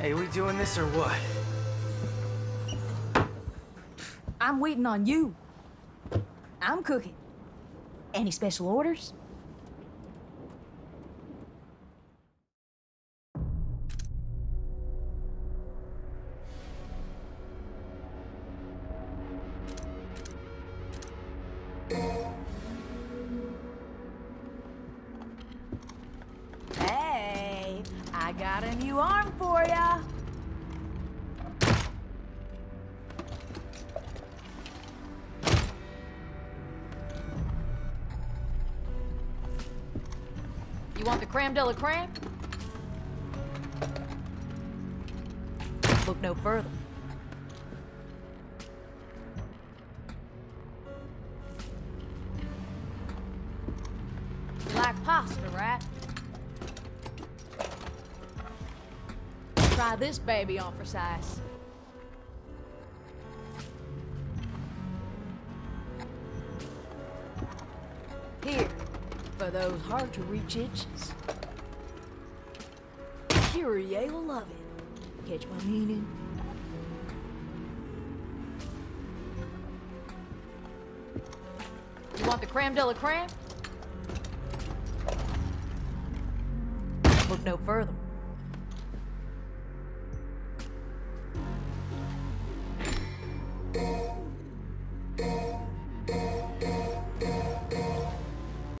Hey, we doing this or what? I'm waiting on you. I'm cooking. Any special orders? I got a new arm for ya. You want the creme de la creme? Look no further. Like pasta, right? Try this baby on for size. Here, for those hard to reach itches. Kyrie'll love it. Catch my meaning? You want the creme de la creme? Look no further.